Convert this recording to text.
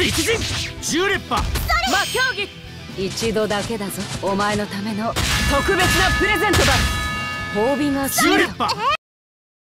敵陣10連覇魔競技一度だけだぞお前のための特別なプレゼントだ褒美が10連覇